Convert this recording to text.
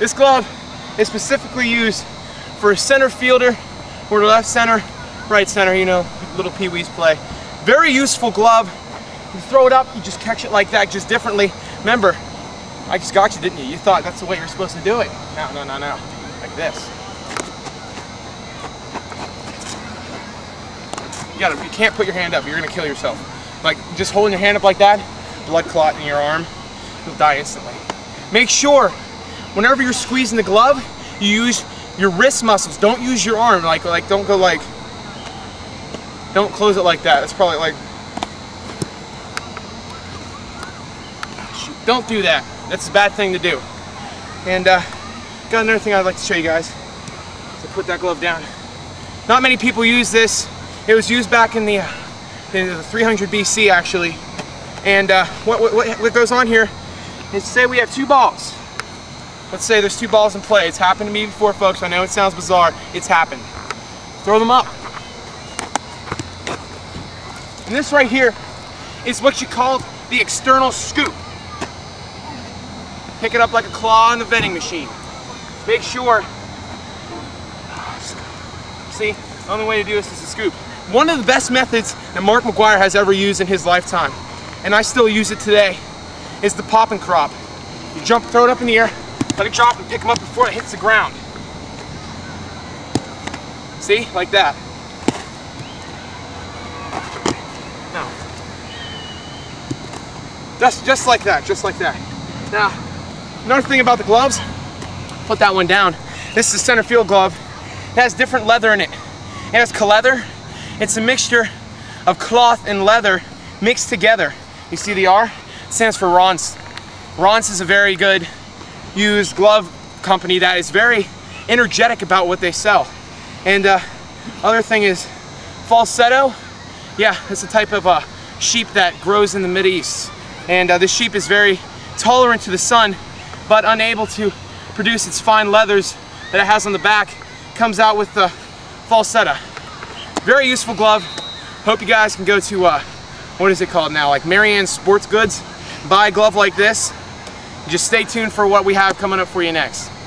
This glove is specifically used for a center fielder or left center, right center, you know, little pee-wees play. Very useful glove. You throw it up, you just catch it like that, just differently. Remember, I just got you, didn't you? You thought that's the way you're supposed to do it. No, no, no, no. Like this. You gotta, you can't put your hand up, you're gonna kill yourself. Like, just holding your hand up like that, blood clot in your arm, you'll die instantly. Make sure, whenever you're squeezing the glove, you use your wrist muscles. Don't use your arm. Like, like, don't go like, don't close it like that. It's probably like, don't do that. That's a bad thing to do. And uh, got another thing I'd like to show you guys. To put that glove down. Not many people use this. It was used back in the, uh, in the 300 BC actually. And uh, what, what, what goes on here is say we have two balls. Let's say there's two balls in play. It's happened to me before, folks. I know it sounds bizarre. It's happened. Throw them up. And this right here is what you call the external scoop. Pick it up like a claw in the vending machine. Make sure, see, the only way to do this is a scoop. One of the best methods that Mark McGwire has ever used in his lifetime, and I still use it today, is the pop and crop. You jump, throw it up in the air, let it drop and pick them up before it hits the ground. See, like that. Now, just, just like that, just like that. Now, another thing about the gloves, put that one down. This is a center field glove. It has different leather in it. It has leather. It's a mixture of cloth and leather mixed together. You see the R? It stands for Ronce. Ronce is a very good used glove company that is very energetic about what they sell. And uh, other thing is falsetto. Yeah, it's a type of uh, sheep that grows in the Mid East. And uh, this sheep is very tolerant to the sun, but unable to produce its fine leathers that it has on the back. Comes out with the falsetto. Very useful glove. Hope you guys can go to, uh, what is it called now? Like Marianne Sports Goods. Buy a glove like this. Just stay tuned for what we have coming up for you next.